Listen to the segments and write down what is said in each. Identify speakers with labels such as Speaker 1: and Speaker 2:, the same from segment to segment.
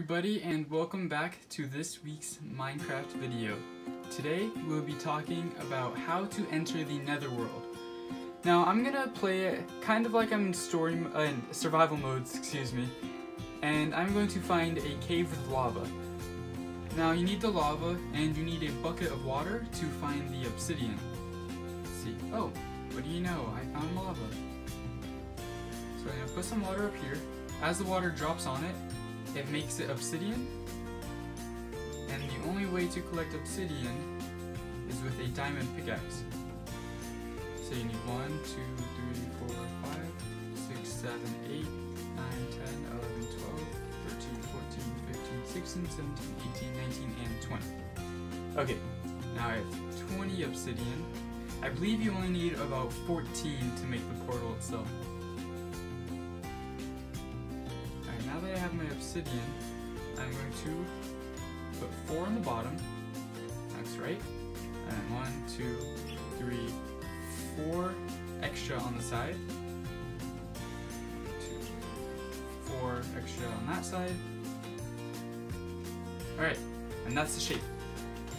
Speaker 1: everybody and welcome back to this week's Minecraft video. Today we'll be talking about how to enter the netherworld. Now I'm gonna play it kind of like I'm in story uh, survival modes, excuse me, and I'm going to find a cave with lava. Now you need the lava and you need a bucket of water to find the obsidian. Let's see, oh, what do you know, I found lava. So I'm gonna put some water up here. As the water drops on it, it makes it obsidian. And the only way to collect obsidian is with a diamond pickaxe. So you need 1, 2, 3, 4, 5, 6, 7, 8, 9, 10, 11, 12, 13, 14, 15, 16, 17, 18, 19, and 20. Okay, now I have 20 obsidian. I believe you only need about 14 to make the portal itself. now that I have my obsidian, I'm going to put four on the bottom. That's right. And one, two, three, four extra on the side. four extra on that side. Alright, and that's the shape.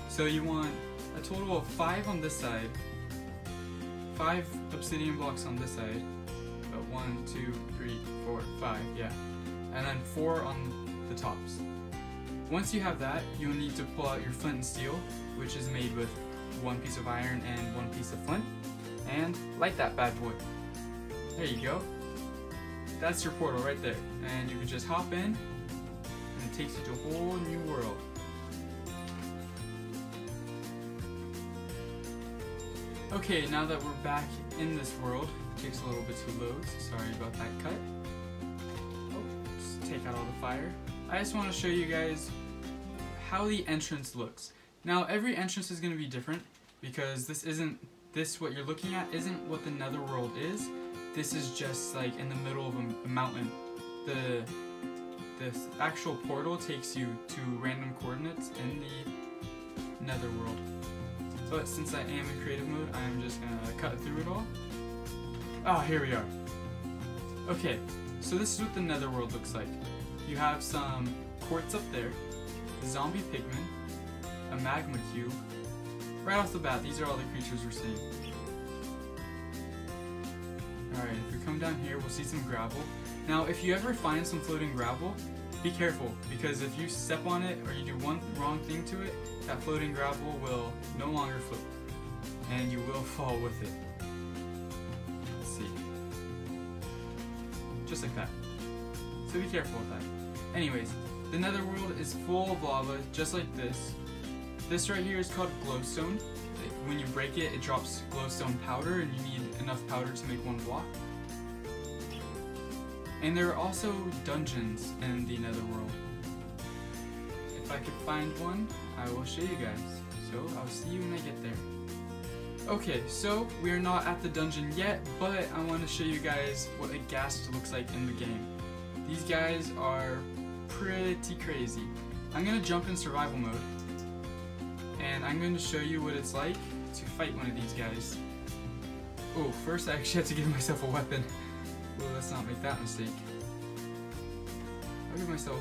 Speaker 1: So you want a total of five on this side, five obsidian blocks on this side, but one, two, three, four, five, yeah and then four on the tops. Once you have that, you'll need to pull out your flint and steel, which is made with one piece of iron and one piece of flint, and light that bad boy. There you go. That's your portal right there, and you can just hop in, and it takes you to a whole new world. Okay, now that we're back in this world, it takes a little bit to load, sorry about that cut take out all the fire. I just want to show you guys how the entrance looks. Now every entrance is going to be different because this isn't, this what you're looking at isn't what the netherworld is. This is just like in the middle of a mountain. The, the actual portal takes you to random coordinates in the netherworld. But since I am in creative mode, I'm just going to cut through it all. Ah, oh, here we are. Okay, so this is what the netherworld looks like. You have some quartz up there, zombie pigman, a magma cube. Right off the bat, these are all the creatures we're seeing. Alright, if we come down here, we'll see some gravel. Now, if you ever find some floating gravel, be careful, because if you step on it or you do one wrong thing to it, that floating gravel will no longer float, and you will fall with it. Let's see. Just like that so be careful with that. Anyways, the netherworld is full of lava, just like this. This right here is called glowstone. When you break it, it drops glowstone powder, and you need enough powder to make one block. And there are also dungeons in the netherworld. If I could find one, I will show you guys. So I'll see you when I get there. Okay, so we are not at the dungeon yet, but I want to show you guys what a ghast looks like in the game. These guys are pretty crazy. I'm gonna jump in survival mode and I'm going to show you what it's like to fight one of these guys. Oh, first I actually have to give myself a weapon. Well, let's not make that mistake. I'll give myself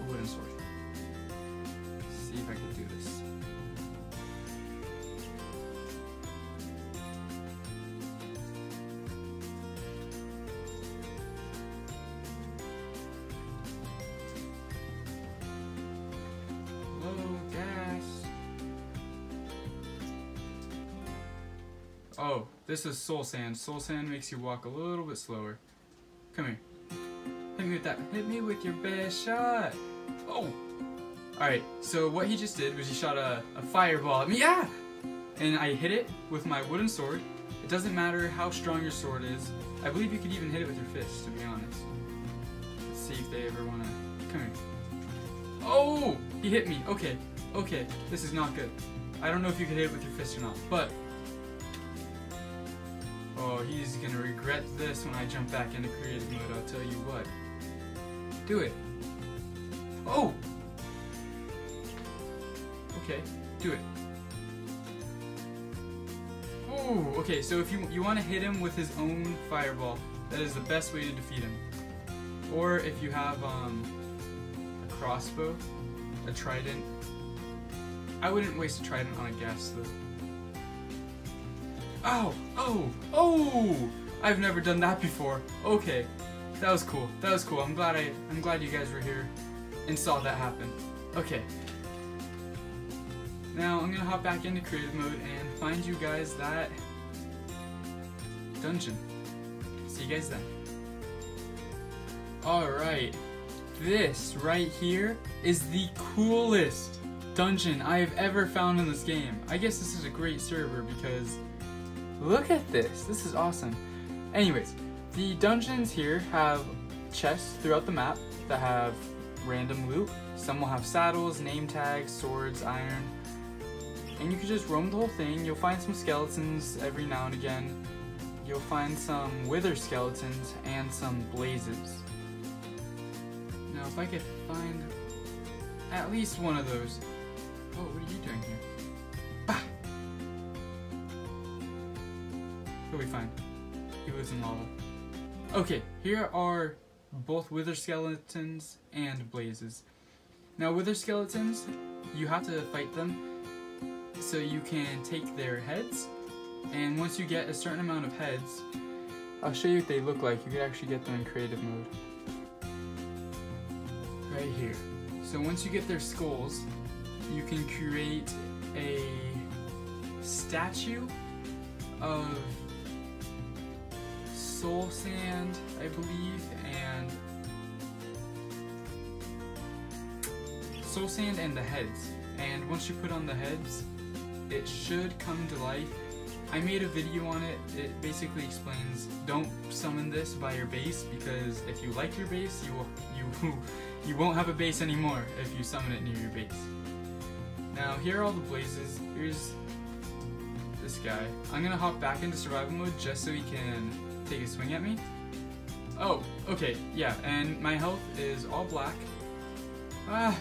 Speaker 1: a wooden sword. Let's see if I can do this. Oh, this is soul sand. Soul sand makes you walk a little bit slower. Come here. Hit me with that. Hit me with your best shot. Oh. Alright, so what he just did was he shot a, a fireball at me. Yeah! And I hit it with my wooden sword. It doesn't matter how strong your sword is. I believe you could even hit it with your fist, to be honest. Let's see if they ever want to... Come here. Oh! He hit me. Okay. Okay. This is not good. I don't know if you could hit it with your fist or not, but Oh, he's gonna regret this when I jump back into creative mode, I'll tell you what. Do it. Oh! Okay, do it. Oh, okay, so if you, you want to hit him with his own fireball, that is the best way to defeat him. Or if you have um, a crossbow, a trident. I wouldn't waste a trident on a ghast, though. Ow! Oh, oh! Oh! I've never done that before. Okay. That was cool. That was cool. I'm glad I I'm glad you guys were here and saw that happen. Okay. Now I'm gonna hop back into creative mode and find you guys that dungeon. See you guys then. Alright. This right here is the coolest dungeon I have ever found in this game. I guess this is a great server because Look at this. This is awesome. Anyways, the dungeons here have chests throughout the map that have random loot. Some will have saddles, name tags, swords, iron. And you can just roam the whole thing. You'll find some skeletons every now and again. You'll find some wither skeletons and some blazes. Now if I could find at least one of those. Oh, what are you doing here? He'll be fine. He lives in lava. Okay, here are both Wither Skeletons and Blazes. Now, Wither Skeletons, you have to fight them so you can take their heads, and once you get a certain amount of heads, I'll show you what they look like. You can actually get them in creative mode. Right here. So once you get their skulls, you can create a statue of soul sand, I believe, and soul sand and the heads. And once you put on the heads, it should come to life. I made a video on it. It basically explains don't summon this by your base because if you like your base, you will, you you won't have a base anymore if you summon it near your base. Now here are all the blazes. Here's this guy. I'm gonna hop back into survival mode just so he can take a swing at me. Oh, okay, yeah, and my health is all black. Ah!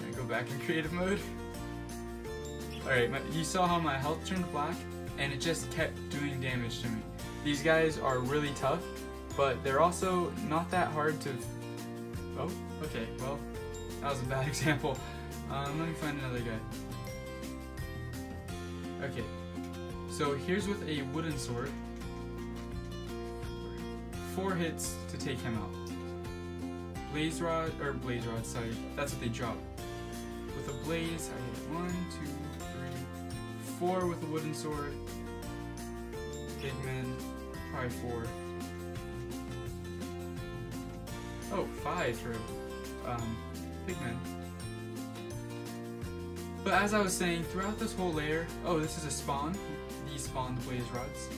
Speaker 1: Gonna go back in creative mode. Alright, you saw how my health turned black, and it just kept doing damage to me. These guys are really tough, but they're also not that hard to... Oh, okay, well, that was a bad example. Um, let me find another guy. Okay, so here's with a wooden sword four hits to take him out. Blaze Rod, or Blaze Rod, sorry, that's what they drop. With a blaze, I hit one, two, three, four with a wooden sword. Pigman, probably four. Oh, five for um, Pigman. But as I was saying, throughout this whole layer, oh, this is a spawn, These spawn Blaze Rods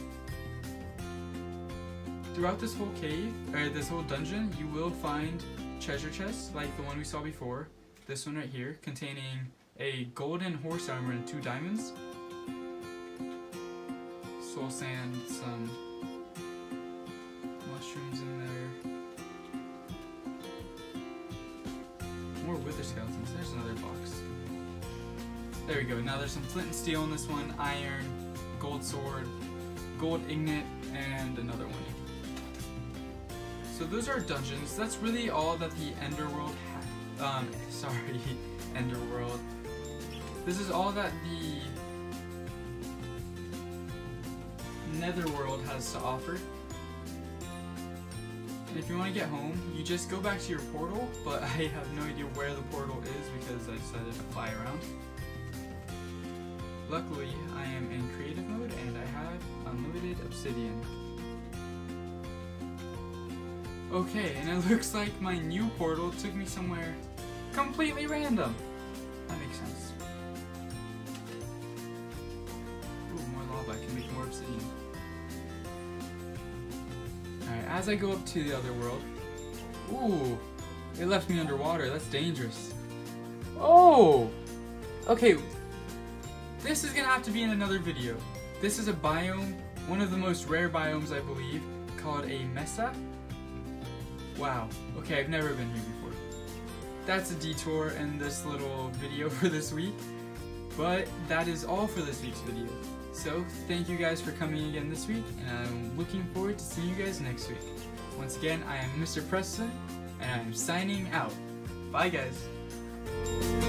Speaker 1: throughout this whole cave, or this whole dungeon, you will find treasure chests like the one we saw before, this one right here, containing a golden horse armor and two diamonds, soul sand, some mushrooms in there, more wither skeletons, there's another box. There we go, now there's some flint and steel in this one, iron, gold sword, gold ingot, and another one so those are dungeons. That's really all that the Enderworld had. Um, sorry, Enderworld. This is all that the Netherworld has to offer. And if you want to get home, you just go back to your portal, but I have no idea where the portal is because I decided to fly around. Luckily, I am in creative mode and I have unlimited obsidian. Okay, and it looks like my new portal took me somewhere completely random. That makes sense. Ooh, more lava. I can make more obsidian. Alright, as I go up to the other world... Ooh, it left me underwater. That's dangerous. Oh! Okay, this is gonna have to be in another video. This is a biome, one of the most rare biomes, I believe, called a mesa. Wow, okay, I've never been here before. That's a detour in this little video for this week, but that is all for this week's video. So, thank you guys for coming again this week, and I'm looking forward to seeing you guys next week. Once again, I am Mr. Preston, and I'm signing out. Bye guys!